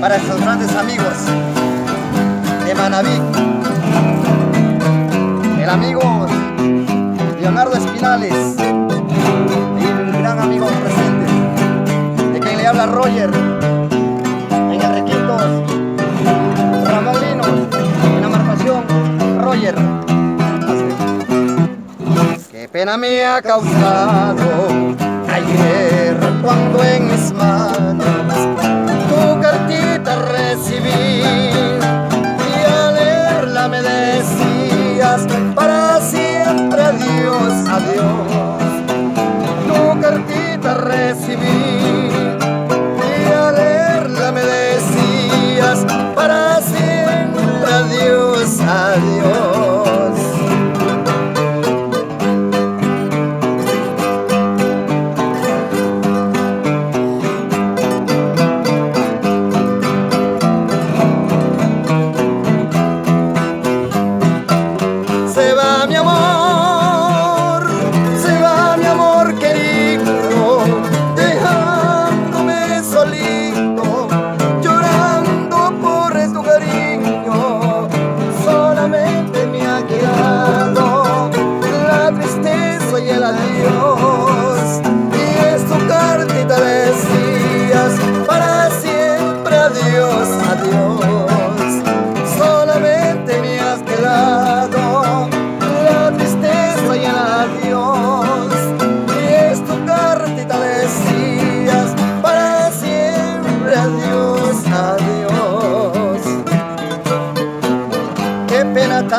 para estos grandes amigos de Manaví. El amigo Leonardo Espinales y un gran amigo presente, de quien le habla Roger, en el Ramón Lino, en la marcación Roger. Qué pena me ha causado ayer cuando en mis Tu cartita recibí y al leerla me decías para siempre adiós, adiós. Se va mi amor,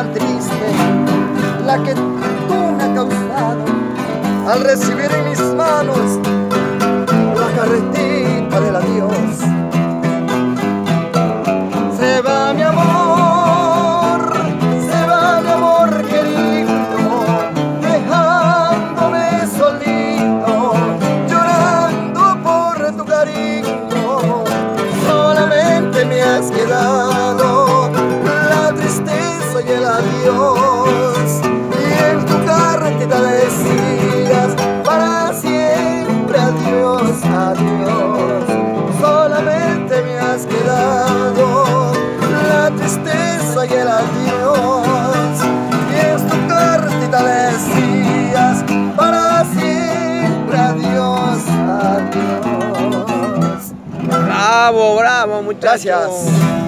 triste la que tú me has causado al recibir en mis manos tristeza y cartita decías para siempre adiós, adiós. Bravo, bravo, muchachos. Gracias.